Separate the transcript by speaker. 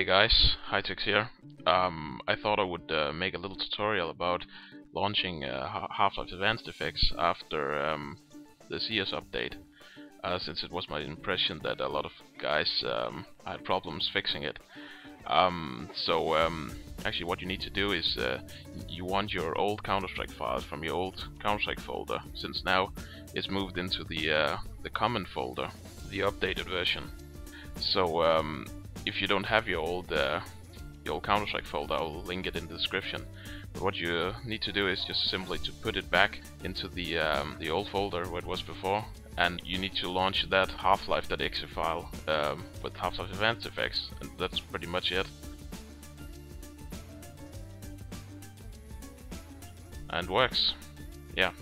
Speaker 1: guys, Hytex here. Um, I thought I would uh, make a little tutorial about launching uh, Half-Life Advanced effects after um, the CS update, uh, since it was my impression that a lot of guys um, had problems fixing it. Um, so um, actually what you need to do is uh, you want your old Counter-Strike files from your old Counter-Strike folder, since now it's moved into the, uh, the common folder, the updated version. So um, if you don't have your old uh, your old Counter-Strike folder, I'll link it in the description. But what you need to do is just simply to put it back into the um, the old folder where it was before, and you need to launch that Half-Life.exe file um, with Half-Life Advanced effects, and that's pretty much it. And works. Yeah.